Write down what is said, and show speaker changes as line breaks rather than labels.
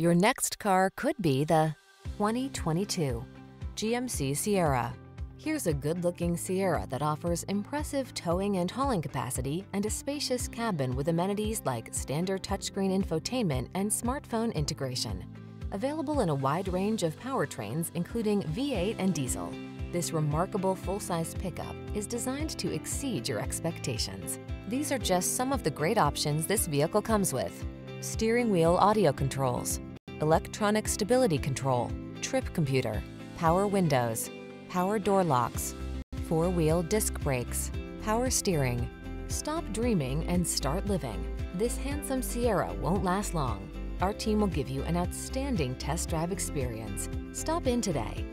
Your next car could be the 2022 GMC Sierra. Here's a good-looking Sierra that offers impressive towing and hauling capacity and a spacious cabin with amenities like standard touchscreen infotainment and smartphone integration. Available in a wide range of powertrains, including V8 and diesel, this remarkable full-size pickup is designed to exceed your expectations. These are just some of the great options this vehicle comes with. Steering wheel audio controls, electronic stability control, trip computer, power windows, power door locks, four-wheel disc brakes, power steering. Stop dreaming and start living. This handsome Sierra won't last long. Our team will give you an outstanding test drive experience. Stop in today.